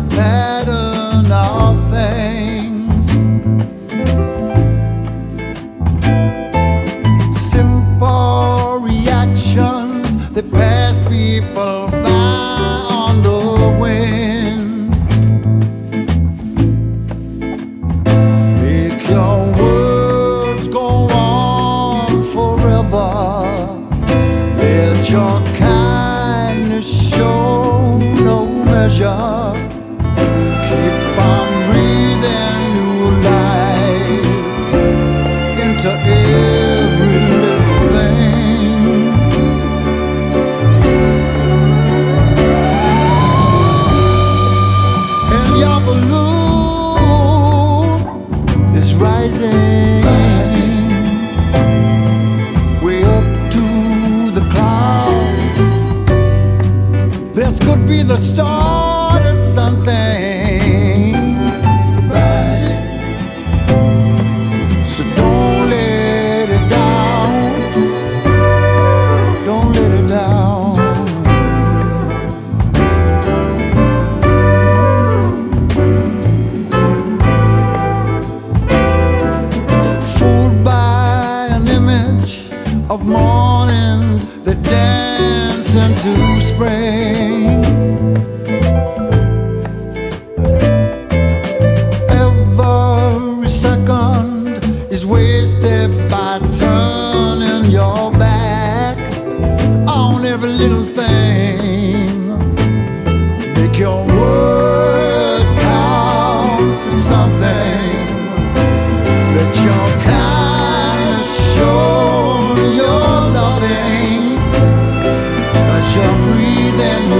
the pattern of things. Simple reactions that pass people by on the wind. Make your words go on forever. Let your breathe and move.